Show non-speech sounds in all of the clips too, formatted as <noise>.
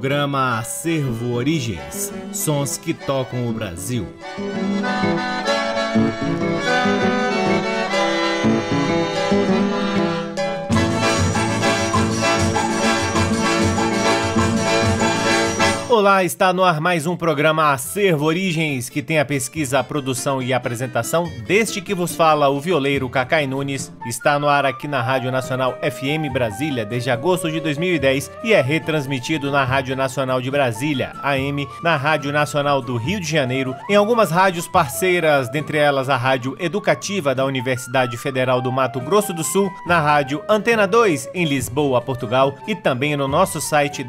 Programa Acervo Origens Sons que tocam o Brasil. Olá, está no ar mais um programa Acervo Origens, que tem a pesquisa, a produção e a apresentação deste que vos fala o violeiro Cacai Nunes. Está no ar aqui na Rádio Nacional FM Brasília desde agosto de 2010 e é retransmitido na Rádio Nacional de Brasília, AM, na Rádio Nacional do Rio de Janeiro, em algumas rádios parceiras, dentre elas a Rádio Educativa da Universidade Federal do Mato Grosso do Sul, na Rádio Antena 2 em Lisboa, Portugal e também no nosso site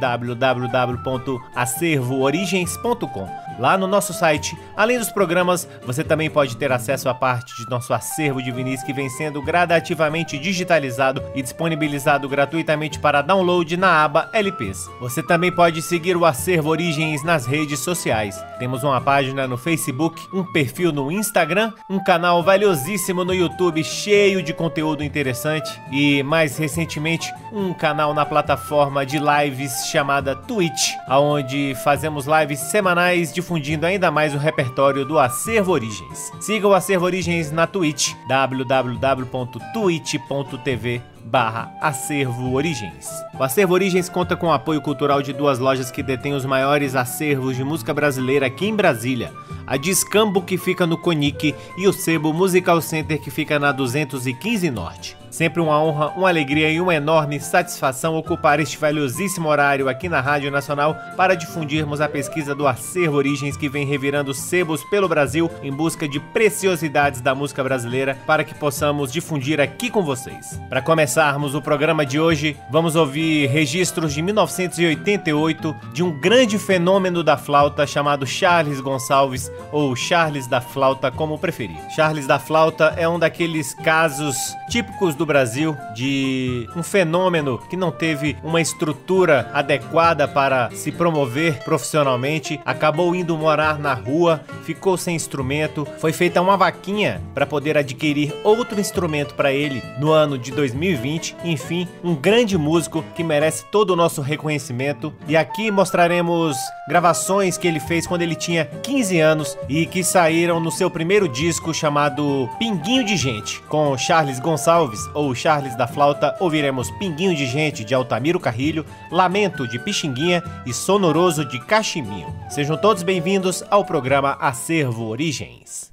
www.acervo acervoorigens.com. Lá no nosso site, além dos programas, você também pode ter acesso a parte de nosso acervo de vinis que vem sendo gradativamente digitalizado e disponibilizado gratuitamente para download na aba LPs. Você também pode seguir o Acervo Origens nas redes sociais. Temos uma página no Facebook, um perfil no Instagram, um canal valiosíssimo no YouTube cheio de conteúdo interessante e, mais recentemente, um canal na plataforma de lives chamada Twitch, onde fazemos lives semanais difundindo ainda mais o repertório do Acervo Origens. Siga o Acervo Origens na Twitch, www.twitch.tv barra Acervo Origens. O Acervo Origens conta com o apoio cultural de duas lojas que detêm os maiores acervos de música brasileira aqui em Brasília. A Discambo, que fica no Conic, e o Sebo Musical Center, que fica na 215 Norte. Sempre uma honra, uma alegria e uma enorme satisfação ocupar este valiosíssimo horário aqui na Rádio Nacional para difundirmos a pesquisa do Acervo Origens que vem revirando sebos pelo Brasil em busca de preciosidades da música brasileira para que possamos difundir aqui com vocês. Para começarmos o programa de hoje, vamos ouvir registros de 1988 de um grande fenômeno da flauta chamado Charles Gonçalves ou Charles da Flauta, como preferir. Charles da Flauta é um daqueles casos típicos do Brasil de um fenômeno que não teve uma estrutura adequada para se promover profissionalmente, acabou indo morar na rua, ficou sem instrumento, foi feita uma vaquinha para poder adquirir outro instrumento para ele no ano de 2020. Enfim, um grande músico que merece todo o nosso reconhecimento. E aqui mostraremos gravações que ele fez quando ele tinha 15 anos e que saíram no seu primeiro disco chamado Pinguinho de Gente, com Charles Gonçalves ou Charles da Flauta, ouviremos Pinguinho de Gente de Altamiro Carrilho, Lamento de Pixinguinha e Sonoroso de Cachimbinho. Sejam todos bem-vindos ao programa Acervo Origens.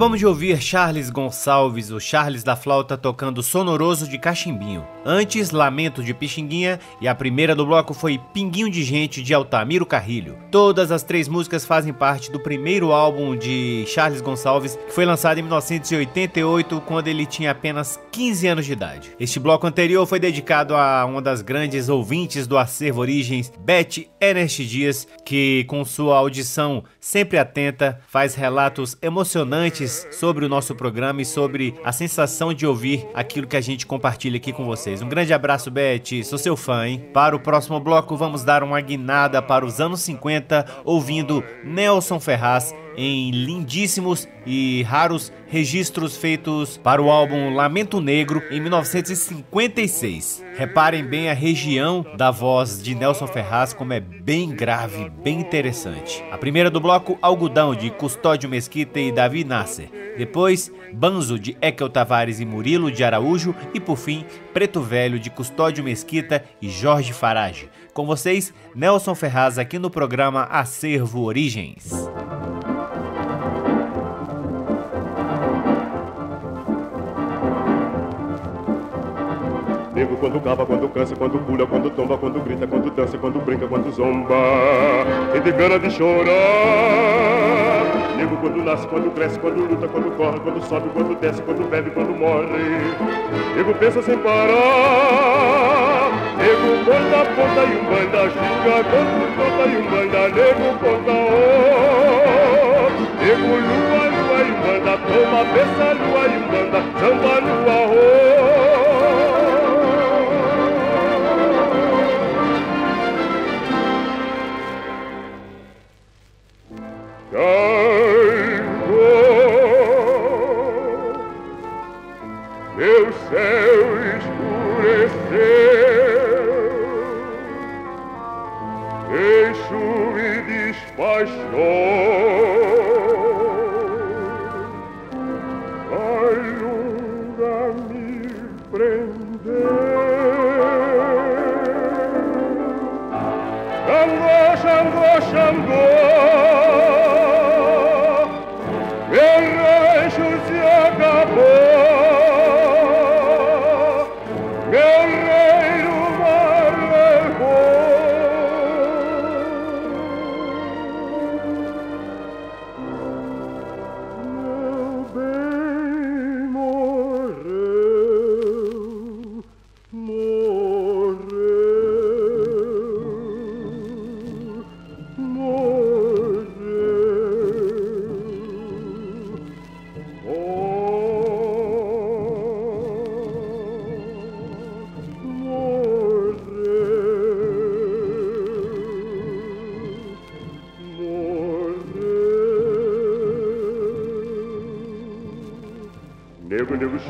Acabamos de ouvir Charles Gonçalves, o Charles da flauta tocando sonoroso de cachimbinho. Antes, Lamento de Pixinguinha e a primeira do bloco foi Pinguinho de Gente de Altamiro Carrilho. Todas as três músicas fazem parte do primeiro álbum de Charles Gonçalves, que foi lançado em 1988, quando ele tinha apenas 15 anos de idade. Este bloco anterior foi dedicado a uma das grandes ouvintes do acervo Origens, Beth Ernest Dias, que com sua audição sempre atenta faz relatos emocionantes sobre o nosso programa e sobre a sensação de ouvir aquilo que a gente compartilha aqui com vocês. Um grande abraço, Beth, sou seu fã, hein? Para o próximo bloco, vamos dar uma guinada para os anos 50 ouvindo Nelson Ferraz em lindíssimos e raros registros feitos para o álbum Lamento Negro em 1956. Reparem bem a região da voz de Nelson Ferraz, como é bem grave, bem interessante. A primeira do bloco, Algodão, de Custódio Mesquita e Davi Nasser. Depois, Banzo, de Ekel Tavares e Murilo de Araújo. E por fim, Preto Velho, de Custódio Mesquita e Jorge Farage. Com vocês, Nelson Ferraz, aqui no programa Acervo Origens. Nego quando cava, quando cansa, quando pula, quando tomba, quando grita, quando dança, quando brinca, quando zomba. E de gana de chorar. Nego quando nasce, quando cresce, quando luta, quando corre, quando sobe, quando desce, quando bebe, quando morre. Nego pensa sem parar. Nego conta, ponta e um banda, xinga, conta, conta e um banda, nego conta, oh. Nego lua, lua e banda, toma, peça, lua e banda, samba no arroz.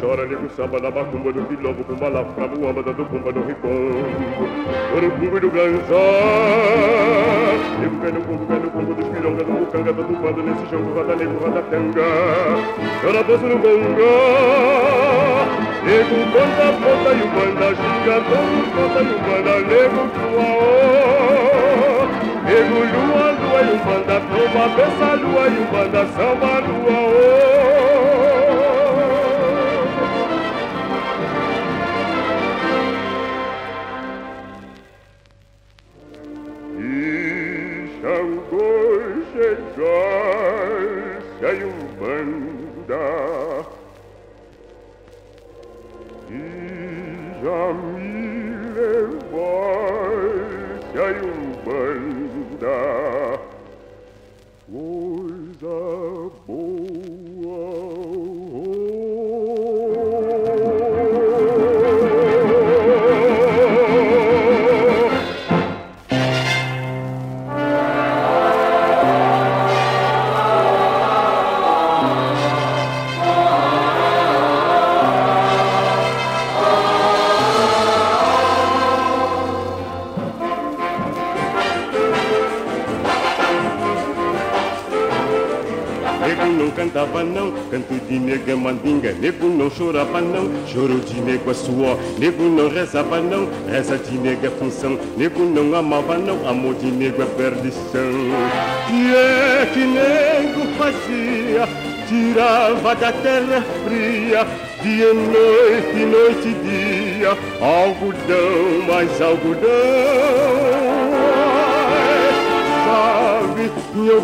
Chora, nego samba na macumba do quilombo, cumba lá, pra muamba, dando cumba no ricombo. No cumbo do ganzá, nego cai no cumbo, cai no cumbo dos pironga, do mucanga, do bando, nesse jogo, roda nego, roda tanga. Chora poço no bonga, nego conta, conta e o banda giga, todo conta e o banda, nego tuaô. Nego lua, lua e o banda, toma, pensa lua e o banda, samba lua, oh. Cantava não, canto de nega mandinga, nego não chorava não, choro de nego é suor, nego não rezava não, reza de nega é função, nego não amava não, amor de nego é perdição. E é que nego fazia, tirava da terra fria, dia noite, noite dia, algodão mais algodão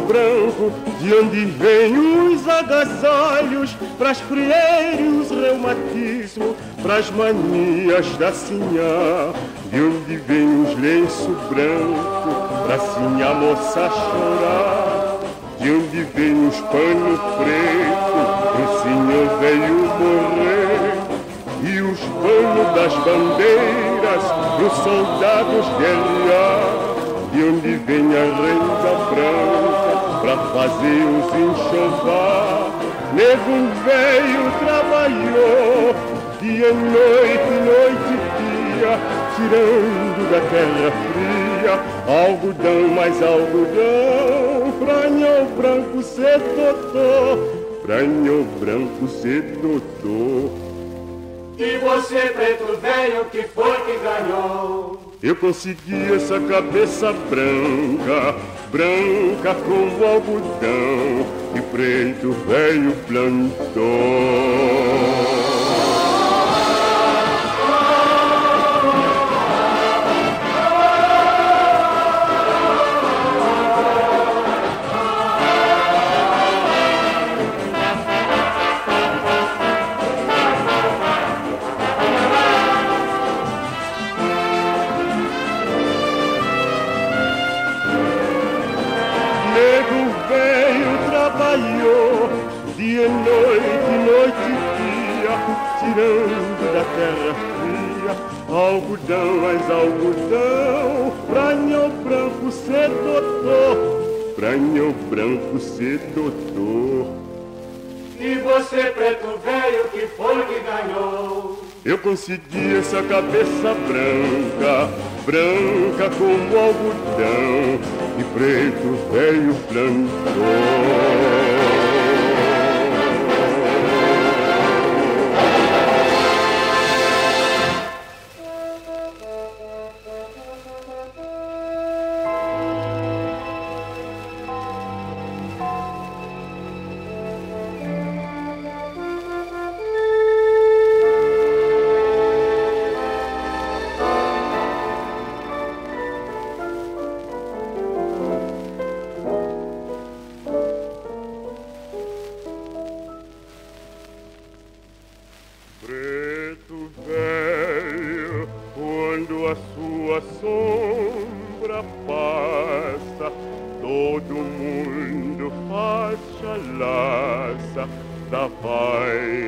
branco, de onde vêm os agasalhos, pras frieiros reumatismo, pras manias da sinhá, de onde vem os lenço branco, pra sinhá moça chorar, de onde vem os pano preto, o senhor veio morrer, e os panos das bandeiras, pros soldados guerrear de onde vem a renda branca pra fazer os enxovar. Nego veio, trabalhou, dia e noite, noite e dia, tirando da terra fria algodão mais algodão, franho branco se totô, franho branco se totô. E você, preto velho, que foi que ganhou? Eu consegui essa cabeça branca, branca como algodão, e preto velho plantou. Algodão, mais algodão, pranho branco se doutor, pranho branco se doutor. E você, preto velho, que foi que ganhou? Eu consegui essa cabeça branca, branca como algodão, e preto velho plantou.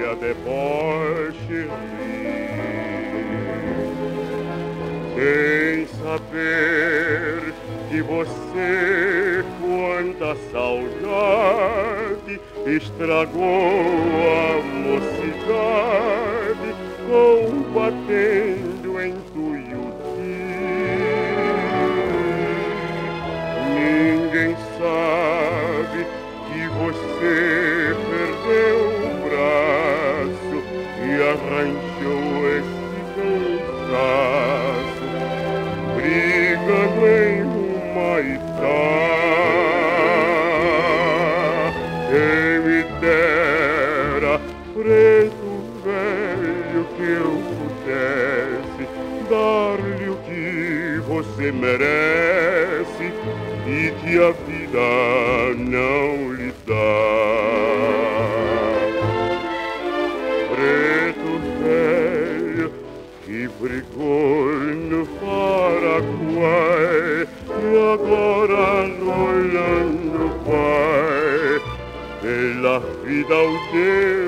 a deboche Sem saber que você quanta saudade Estragou a mocidade com o bater você merece e que a vida não lhe dá. Preto velho que brigou no Paraguai e agora olhando vai pela vida o Deus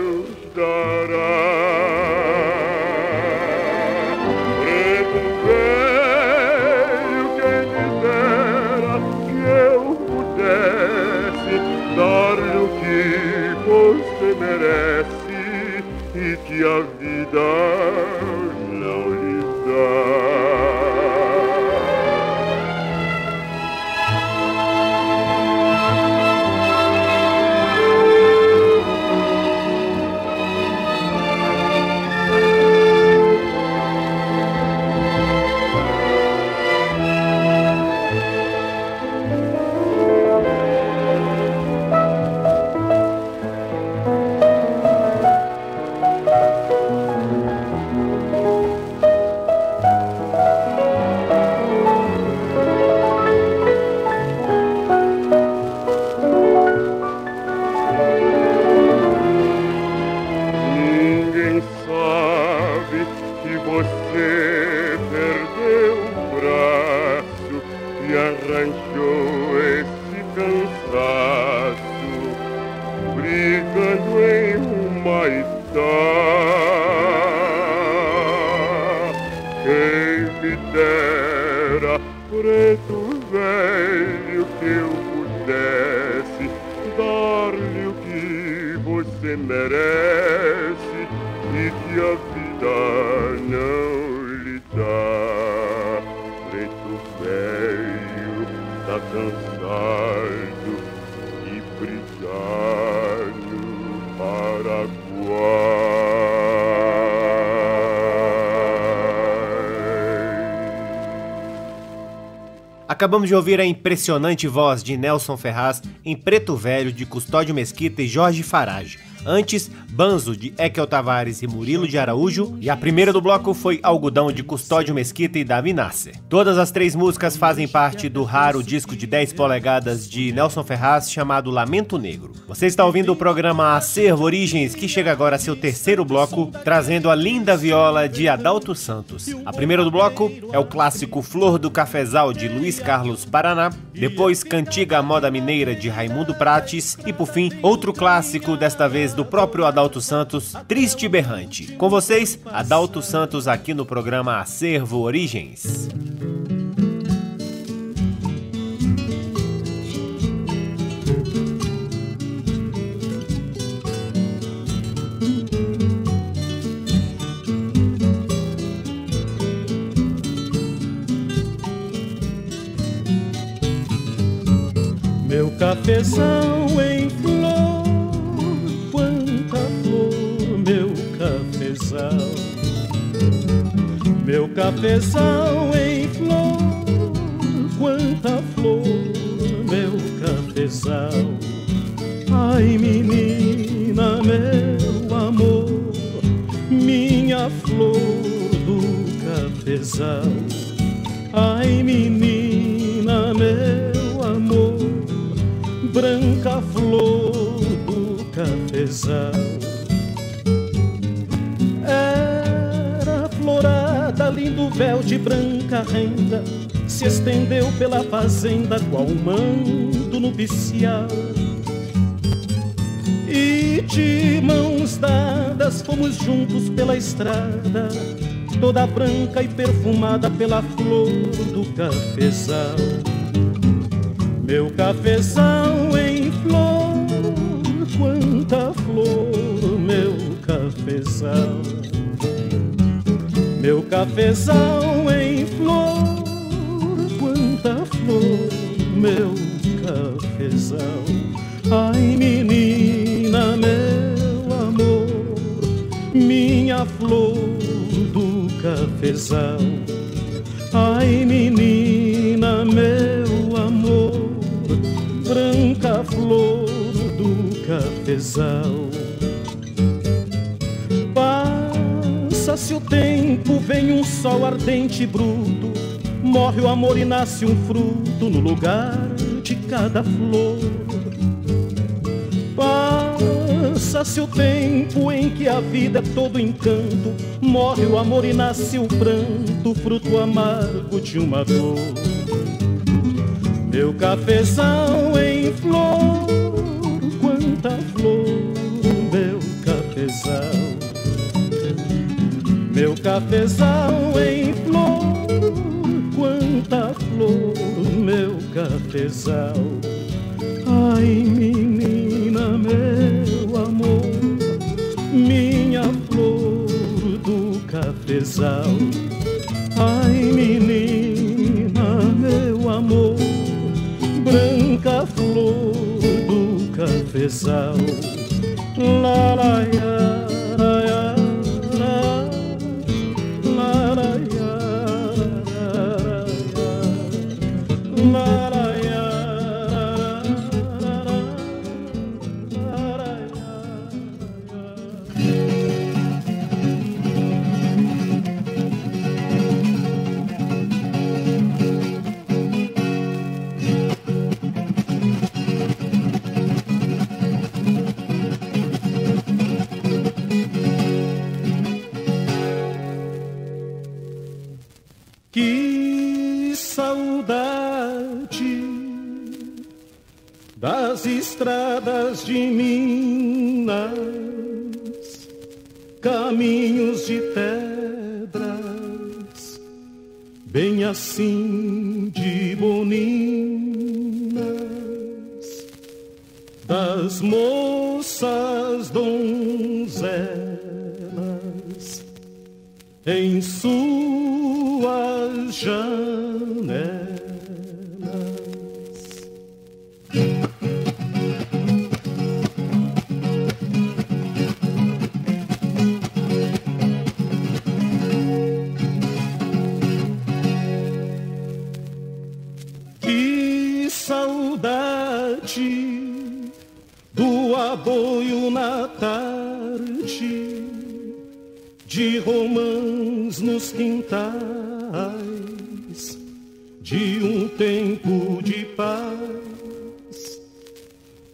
Acabamos de ouvir a impressionante voz de Nelson Ferraz em Preto Velho de Custódio Mesquita e Jorge Farage. Antes, Banzo de Ekel Tavares e Murilo de Araújo, e a primeira do bloco foi Algodão de Custódio Mesquita e Davi Nasser. Todas as três músicas fazem parte do raro disco de 10 polegadas de Nelson Ferraz chamado Lamento Negro. Você está ouvindo o programa Acervo Origens, que chega agora a seu terceiro bloco, trazendo a linda viola de Adalto Santos. A primeira do bloco é o clássico Flor do Cafezal de Luiz Carlos Paraná, depois Cantiga Moda Mineira de Raimundo Prates e por fim outro clássico desta vez do próprio Adalto Santos, Triste Berrante. Com vocês, Adalto Santos aqui no programa Acervo Origens. Cafezal em flor, quanta flor, meu cafezal. Meu cafezal em flor, quanta flor, meu cafezal. Ai, menina, meu amor, minha flor do cafezal. Ai, menina, branca flor do cafezal. Era florada, lindo véu de branca renda, se estendeu pela fazenda qual manto nupcial. E de mãos dadas fomos juntos pela estrada, toda branca e perfumada pela flor do cafezal. Meu cafezal em flor, quanta flor, meu cafezal. Meu cafezal em flor, quanta flor, meu cafezal. Ai, menina, meu amor, minha flor do cafezal. Ai, menina, meu cafezal. Passa-se o tempo, vem um sol ardente e bruto, morre o amor e nasce um fruto no lugar de cada flor. Passa-se o tempo em que a vida é todo encanto, morre o amor e nasce o pranto, fruto amargo de uma dor. Meu cafezal em flor, cafezal em flor, quanta flor, meu cafezal. Ai, menina, meu amor, minha flor do cafezal. Ai, menina, meu amor, branca flor do cafezal. La, la, la, estradas de Minas, caminhos de pedras, bem assim de boninas, das moças donzelas em suas janelas. Saudade do aboio na tarde de romãs nos quintais, de um tempo de paz,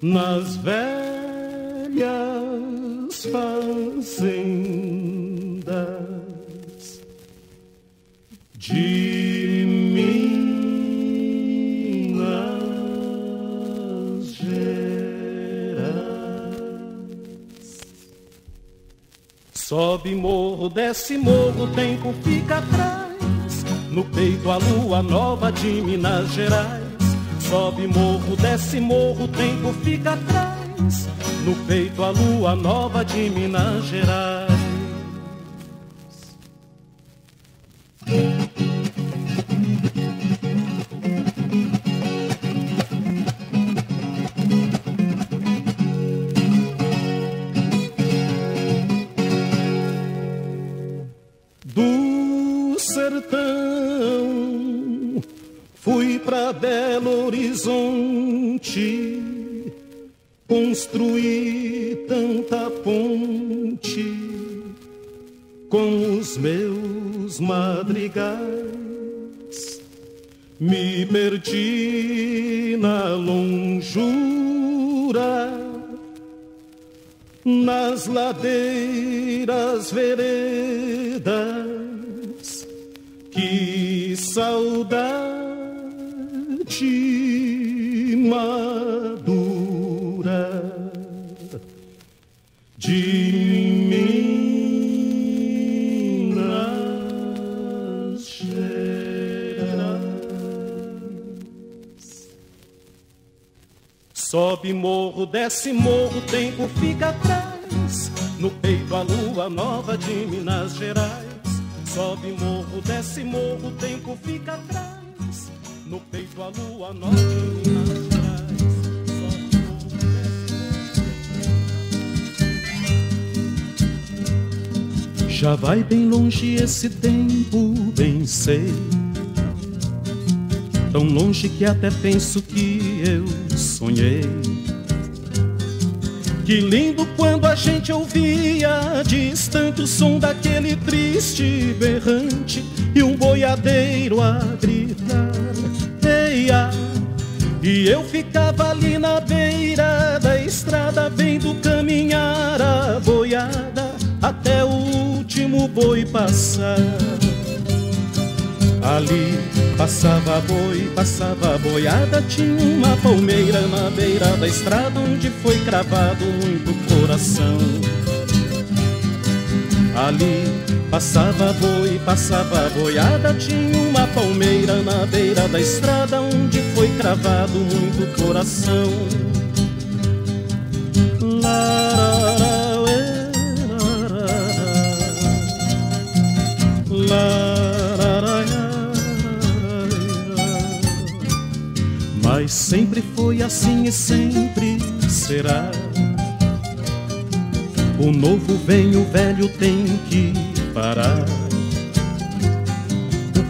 nas velhas fazendas de Sobe morro, desce morro, o tempo fica atrás. No peito a lua nova de Minas Gerais. Sobe morro, desce morro, o tempo fica atrás. No peito a lua nova de Minas Gerais. Pra Belo Horizonte, construí tanta ponte com os meus madrigais. Me perdi na longura nas ladeiras veredas, que saudade noite madura de Minas Gerais. Sobe morro, desce morro, tempo fica atrás. No peito a lua nova de Minas Gerais. Sobe morro, desce morro, tempo fica atrás. No peito a lua Minas Gerais. Sobe morro, desce Já vai bem longe esse tempo, bem sei. Tão longe que até penso que eu sonhei. Que lindo quando a gente ouvia distante o som daquele triste berrante e um boiadeiro a gritar, eia. E eu ficava ali na beira da estrada vendo caminhar a boiada até o último boi passar. Ali passava boi, passava boiada, tinha uma palmeira na beira da estrada onde foi cravado muito coração. Ali passava boi, passava boiada, tinha uma palmeira na beira da estrada onde foi cravado muito coração. Mas sempre foi assim e sempre será. O novo vem, o velho tem que parar.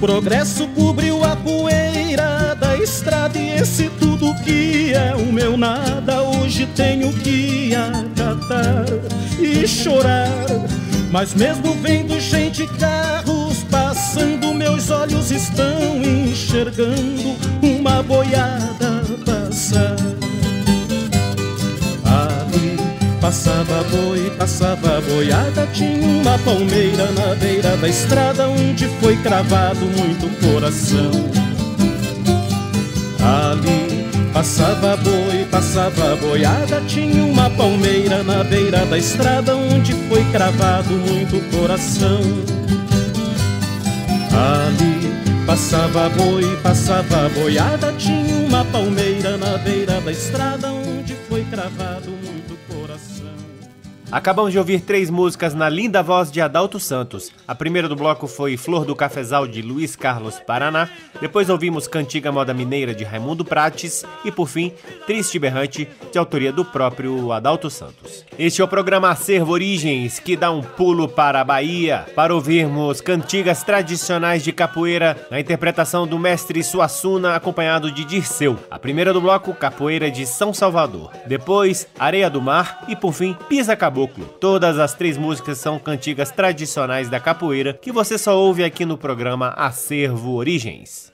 Progresso cobriu a poeira da estrada e esse tudo que é o meu nada hoje tenho que acatar e chorar. Mas mesmo vendo gente e carros passando, meus olhos estão enxergando uma boiada passar. Passava boi, passava boiada, tinha uma palmeira na beira da estrada onde foi cravado muito coração. Ali passava boi, passava boiada, tinha uma palmeira na beira da estrada onde foi cravado muito coração. Ali Passava boi, passava boiada, tinha uma palmeira na beira da estrada onde foi cravado. Acabamos de ouvir três músicas na linda voz de Adalto Santos. A primeira do bloco foi Flor do Cafezal de Luiz Carlos Paraná. Depois ouvimos Cantiga Moda Mineira de Raimundo Prates. E por fim, Triste Berrante, de autoria do próprio Adalto Santos. Este é o programa Acervo Origens, que dá um pulo para a Bahia para ouvirmos cantigas tradicionais de capoeira na interpretação do mestre Suassuna, acompanhado de Dirceu. A primeira do bloco, Capoeira de São Salvador. Depois, Areia do Mar. E por fim, Pisa Caboclo. Todas as três músicas são cantigas tradicionais da capoeira que você só ouve aqui no programa Acervo Origens.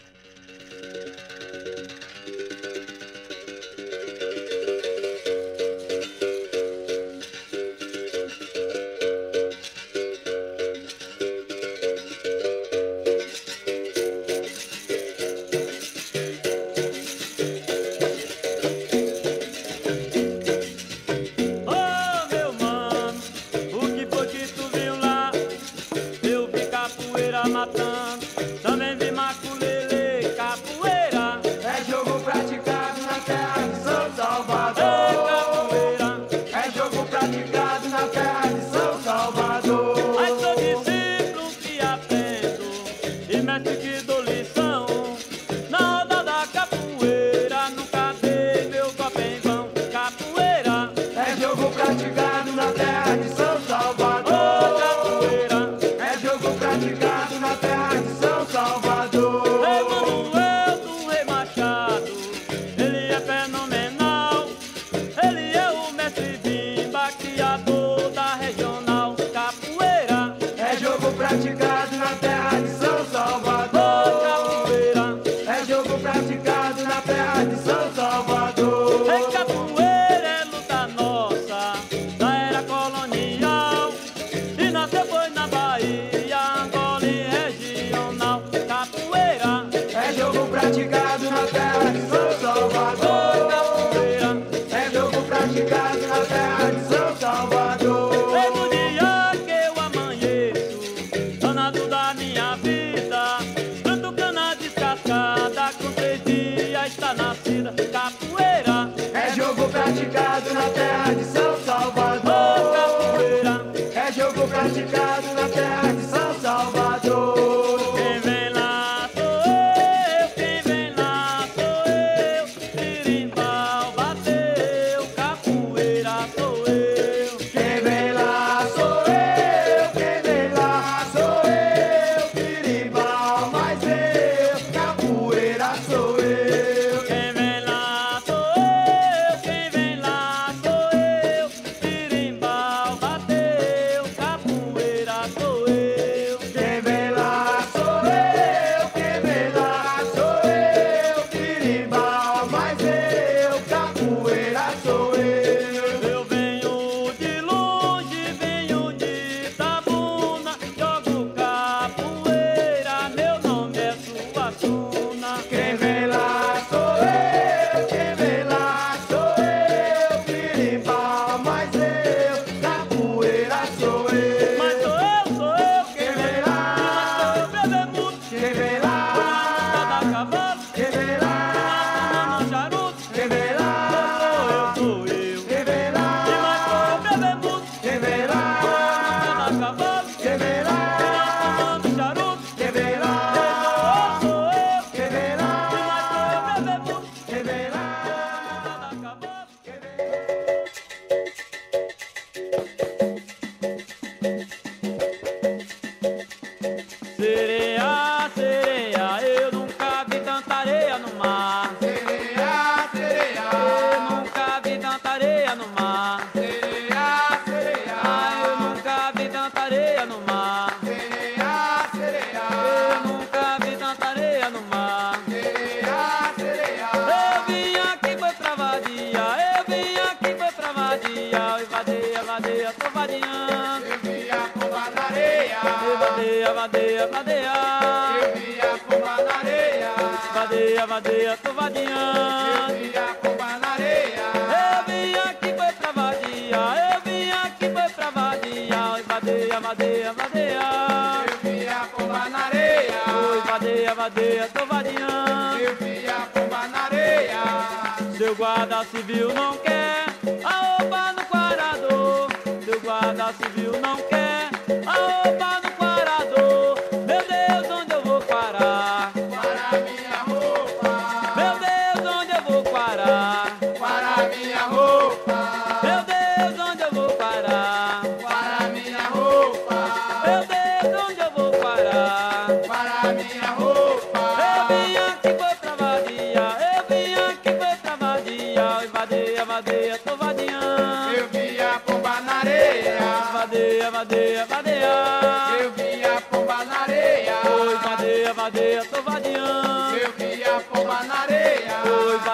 God.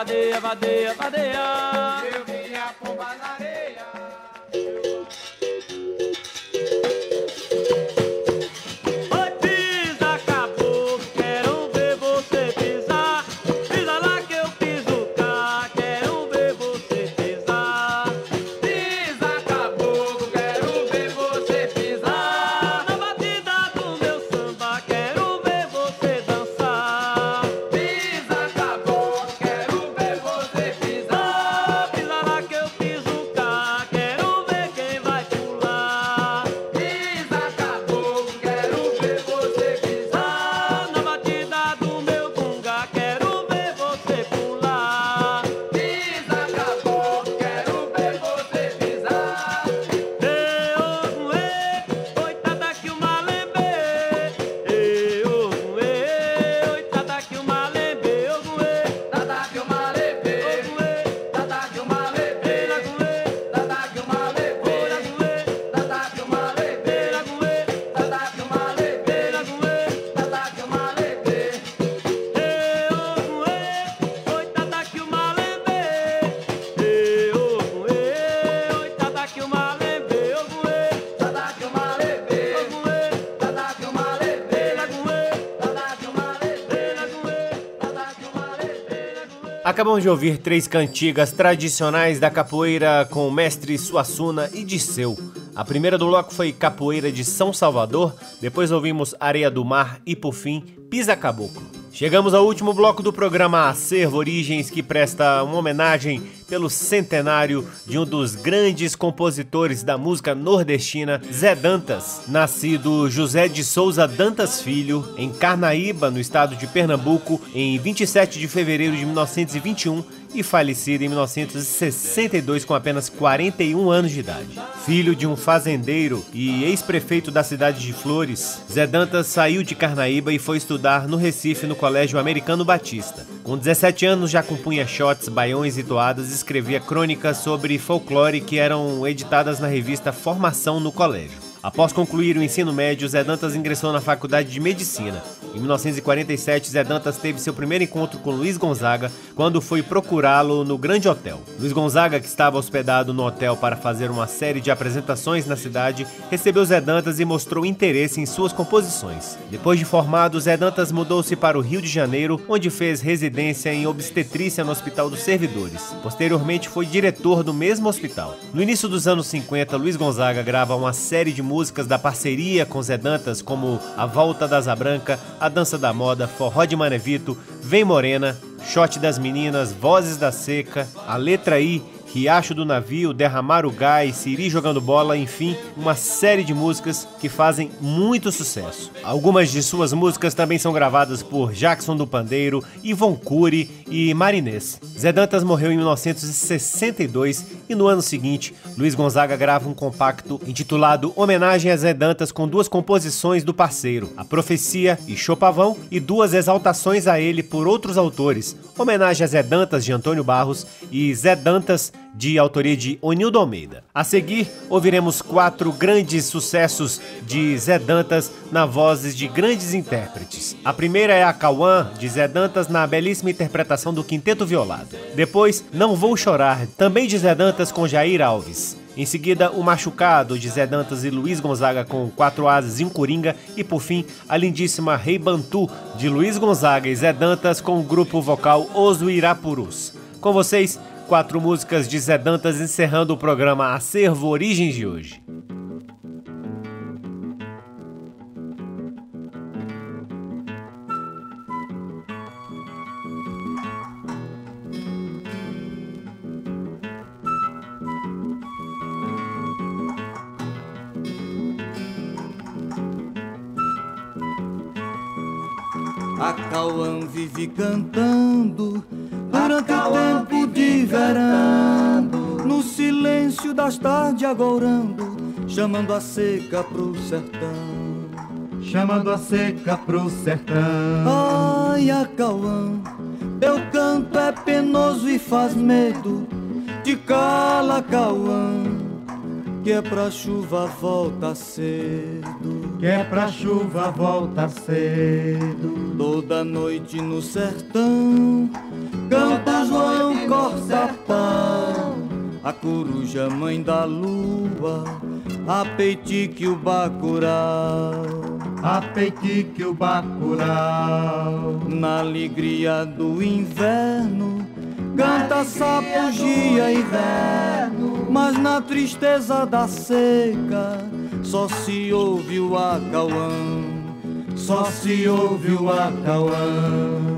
Vadeya, Vadeya, Yeah. Acabamos de ouvir três cantigas tradicionais da capoeira com o mestre Suassuna e Disseu. A primeira do bloco foi Capoeira de São Salvador, depois ouvimos Areia do Mar e, por fim, Pisa Caboclo. Chegamos ao último bloco do programa Acervo Origens, que presta uma homenagem pelo centenário de um dos grandes compositores da música nordestina, Zé Dantas, nascido José de Souza Dantas Filho, em Carnaíba, no estado de Pernambuco, em 27 de fevereiro de 1921 e falecido em 1962 com apenas 41 anos de idade. Filho de um fazendeiro e ex-prefeito da cidade de Flores, Zé Dantas saiu de Carnaíba e foi estudar no Recife no Colégio Americano Batista. Com 17 anos já compunha shots, baiões e toadas escrevia crônicas sobre folclore que eram editadas na revista Formação no Colégio. Após concluir o ensino médio, Zé Dantas ingressou na Faculdade de Medicina. Em 1947, Zé Dantas teve seu primeiro encontro com Luiz Gonzaga quando foi procurá-lo no Grande Hotel. Luiz Gonzaga, que estava hospedado no hotel para fazer uma série de apresentações na cidade, recebeu Zé Dantas e mostrou interesse em suas composições. Depois de formado, Zé Dantas mudou-se para o Rio de Janeiro, onde fez residência em obstetrícia no Hospital dos Servidores. Posteriormente, foi diretor do mesmo hospital. No início dos anos 50, Luiz Gonzaga grava uma série de músicas da parceria com Zé Dantas, como A Volta da Asa Branca, A Dança da Moda, Forró de Manevito, Vem Morena, Shot das Meninas, Vozes da Seca, A Letra I, Riacho do Navio, Derramar o Gás, Siri jogando bola, enfim, uma série de músicas que fazem muito sucesso. Algumas de suas músicas também são gravadas por Jackson do Pandeiro, Ivon Cury e Marinês. Zé Dantas morreu em 1962 e no ano seguinte, Luiz Gonzaga grava um compacto intitulado Homenagem a Zé Dantas com duas composições do parceiro, A Profecia e Chopavão, e duas exaltações a ele por outros autores, Homenagem a Zé Dantas de Antônio Barros e Zé Dantas de autoria de Onildo Almeida. A seguir, ouviremos quatro grandes sucessos de Zé Dantas na vozes de grandes intérpretes. A primeira é a Cauã, de Zé Dantas, na belíssima interpretação do Quinteto Violado. Depois, Não Vou Chorar, também de Zé Dantas com Jair Alves. Em seguida, O Machucado, de Zé Dantas e Luiz Gonzaga com Quatro Asas e um Coringa. E por fim, a lindíssima Rei Bantu, de Luiz Gonzaga e Zé Dantas com o grupo vocal Os Irapurus. Com vocês, quatro músicas de Zé Dantas encerrando o programa Acervo Origens de hoje. A Cauã vive cantando durante o tempo de verão, no silêncio das tardes agorando, chamando a seca pro sertão, chamando a seca pro sertão. Ai, a Cauã, teu canto é penoso e faz medo, de cala, Cauã que é pra chuva volta cedo. Que é pra chuva volta cedo. Toda noite no sertão João Corsertão. A coruja mãe da lua, a peitique o bacurau. A peitique o bacurau. Na alegria do inverno canta sapugia inverno, mas na tristeza da seca só se ouve o acauã, só se ouve o acauã.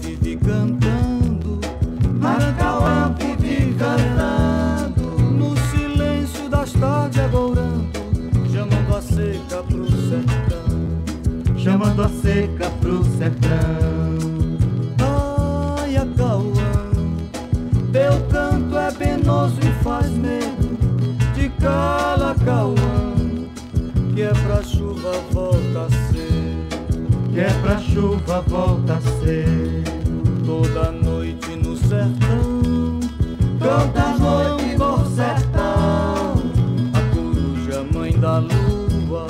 Vivi cantando, Maracauã vive cantando, no silêncio da tardes agourando, chamando a seca pro sertão, chamando a seca pro sertão. a chuva volta a ser. Toda noite no sertão, toda noite no sertão. A coruja, mãe da lua,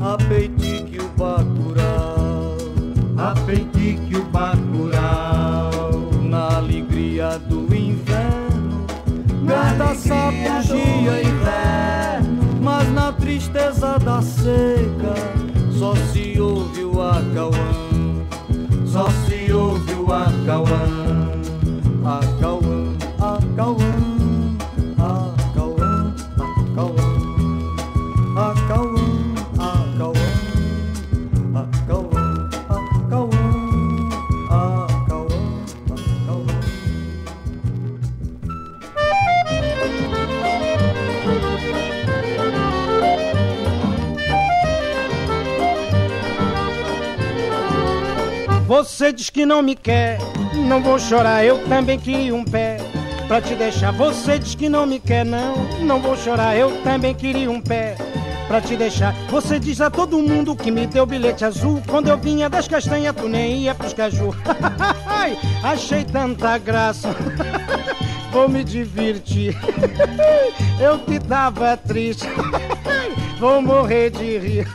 a peitique o bacurau, a peitique o bacurau. Na alegria do inverno, canta sapugia e inverno, mas na tristeza da seca, só se você diz que não me quer, não vou chorar, eu também queria um pé pra te deixar. Você diz que não me quer, não, não vou chorar, eu também queria um pé pra te deixar. Você diz a todo mundo que me deu bilhete azul. Quando eu vinha das castanhas, tu nem ia pros caju. <laughs> Achei tanta graça. <laughs> Vou me divertir. <laughs> Eu que tava triste. Vou morrer de rir.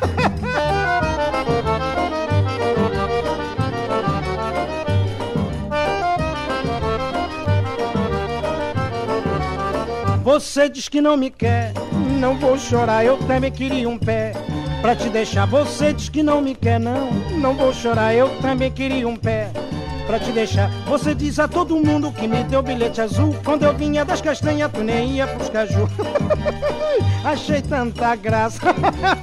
Você diz que não me quer, não vou chorar, eu também queria um pé pra te deixar. Você diz que não me quer, não, não vou chorar, eu também queria um pé pra te deixar. Você diz a todo mundo que me deu bilhete azul. Quando eu vinha das castanhas, tu nem ia pros caju. <laughs> Achei tanta graça,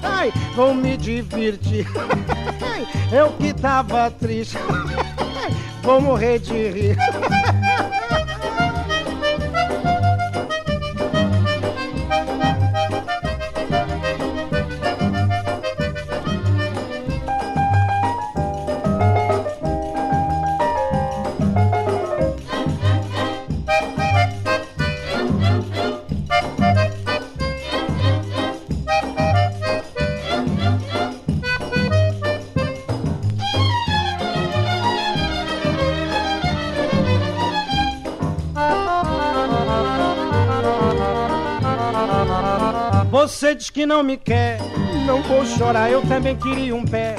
<laughs> vou me divertir. <laughs> Eu que tava triste, vou morrer de rir. Diz que não me quer, não vou chorar, eu também queria um pé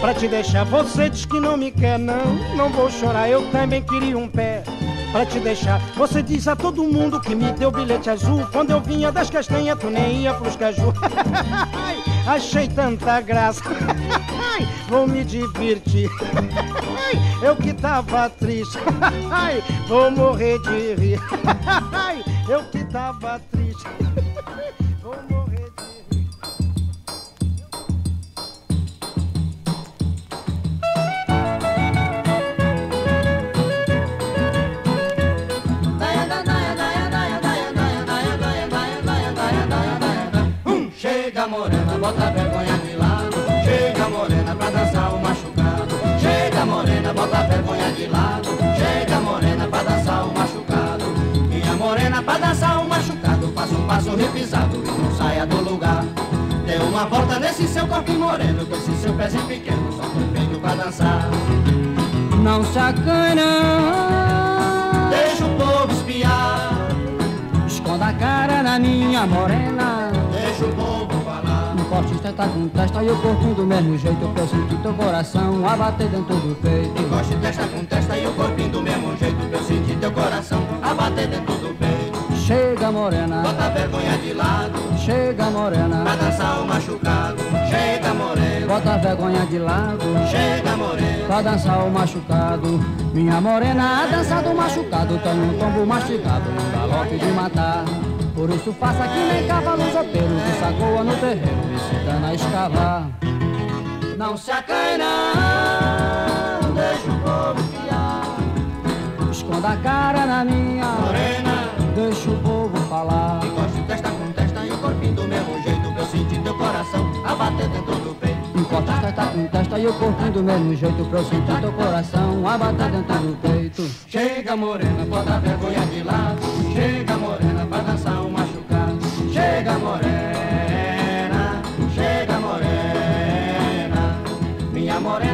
pra te deixar. Você diz que não me quer, não, não vou chorar, eu também queria um pé pra te deixar. Você diz a todo mundo que me deu bilhete azul. Quando eu vinha das castanhas, tu nem ia pros caju. <laughs> Achei tanta graça, <laughs> vou me divertir. <laughs> Eu que tava triste, vou morrer de rir. Eu que tava triste. Bota vergonha de lado. Chega morena pra dançar o machucado. Chega morena, bota vergonha de lado. Chega morena pra dançar o machucado. Minha morena pra dançar o machucado. Faça um passo repisado e não saia do lugar. Dê uma volta nesse seu corpo moreno. Com esse seu pezinho pequeno, só foi feito pra dançar. Não sacana, Deixa o povo espiar. esconda a cara na minha morena. Deixa o povo falar. Um corte testa com testa e o corpinho do mesmo jeito eu sinto teu coração a bater dentro do peito. Testa com testa e o corpinho do mesmo jeito eu senti teu coração a bater dentro do peito. Chega morena, Bota a vergonha de lado chega morena, pra dançar o machucado. Chega morena, bota a vergonha de lado. chega morena. Pra dançar o machucado Minha morena, a dança do machucado Tem um tombo mastigado, um galope de matar Por isso faça que nem cavalo zopeiro Que sacoa no e se dá na escavar Não se acanhe não, deixa o povo fiar. Esconda a cara na minha Morena, Deixa o povo falar encoste testa com testa e o corpinho do mesmo jeito que eu senti teu coração a bater dentro do peito. Encosta testa com testa e o corpinho do mesmo jeito Pra eu sentir teu coração a bater dentro do peito Chega morena, bota a vergonha de lado. Chega morena pra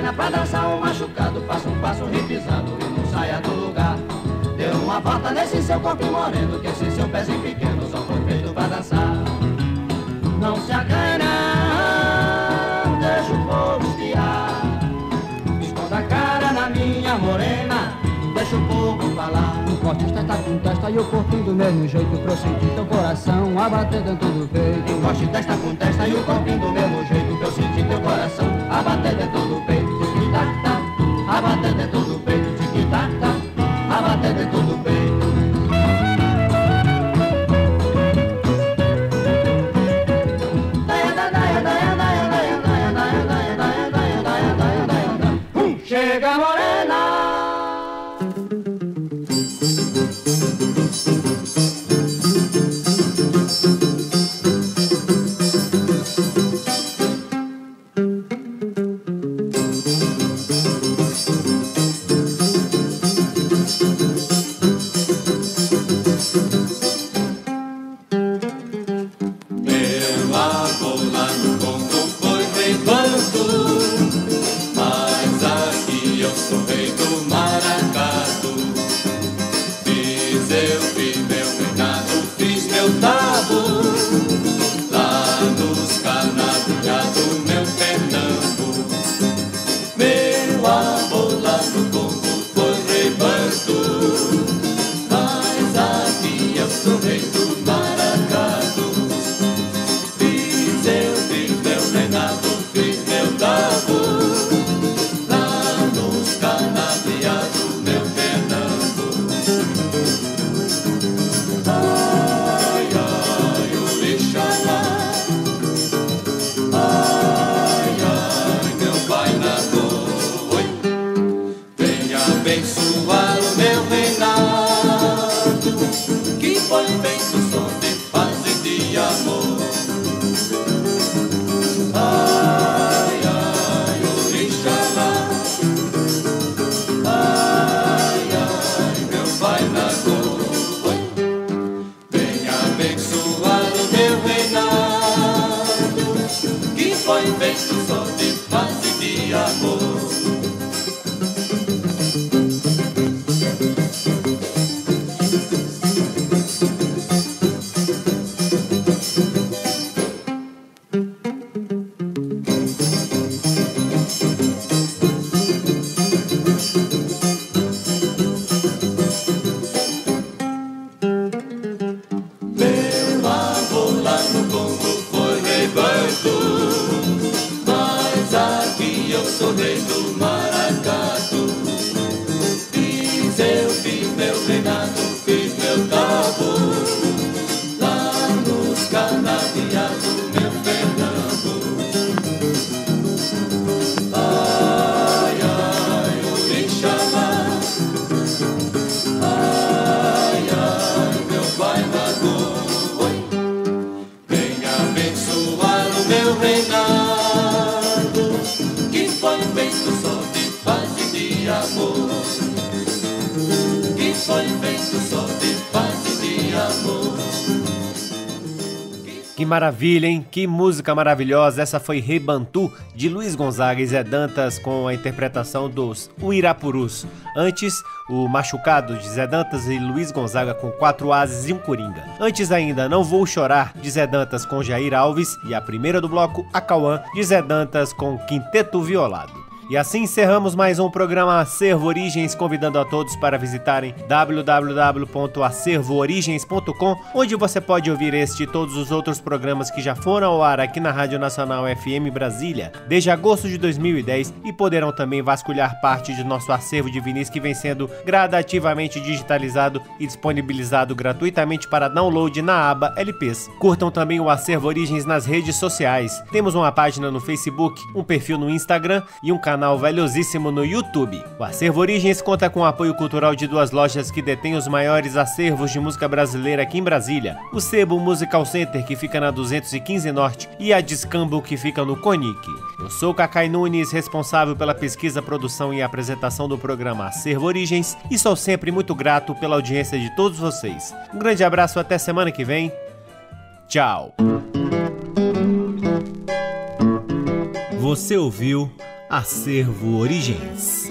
Morena pra dançar o machucado. Faça um passo repisado e não saia do lugar. Dê uma volta nesse seu corpo moreno. Que esse seu pezinho pequeno só foi feito pra dançar. Não se acanhe não, deixa o povo espiar. Esconda a cara na minha morena, deixa o povo falar. Encosta testa com testa e o corpinho do mesmo jeito Pra eu sentir teu coração a bater dentro do peito Encoste testa com testa e o corpinho do mesmo jeito que eu senti teu coração a bater dentro do peito. Tic-tac-tac, a bater dentro do peito. Tic-tac-tac, a bater dentro do peito. Maravilha, hein? Que música maravilhosa! Essa foi Rebantu, de Luiz Gonzaga e Zé Dantas, com a interpretação dos Uirapurus. Antes, o Machucado, de Zé Dantas e Luiz Gonzaga, com quatro ases e um coringa. Antes ainda, Não Vou Chorar, de Zé Dantas com Jair Alves. E a primeira do bloco, A Cauã, de Zé Dantas com Quinteto Violado. E assim encerramos mais um programa Acervo Origens, convidando a todos para visitarem www.acervoorigens.com, onde você pode ouvir este e todos os outros programas que já foram ao ar aqui na Rádio Nacional FM Brasília desde agosto de 2010 e poderão também vasculhar parte de nosso acervo de vinis que vem sendo gradativamente digitalizado e disponibilizado gratuitamente para download na aba LPs. Curtam também o Acervo Origens nas redes sociais. Temos uma página no Facebook, um perfil no Instagram e um canal canal valiosíssimo no YouTube. O Acervo Origens conta com o apoio cultural de duas lojas que detêm os maiores acervos de música brasileira aqui em Brasília: o Sebo Musical Center, que fica na 215 Norte, e a Discambo, que fica no Conic. Eu sou Cacai Nunes, responsável pela pesquisa, produção e apresentação do programa Acervo Origens, e sou sempre muito grato pela audiência de todos vocês. Um grande abraço, até semana que vem. Tchau. Você ouviu Acervo Origens.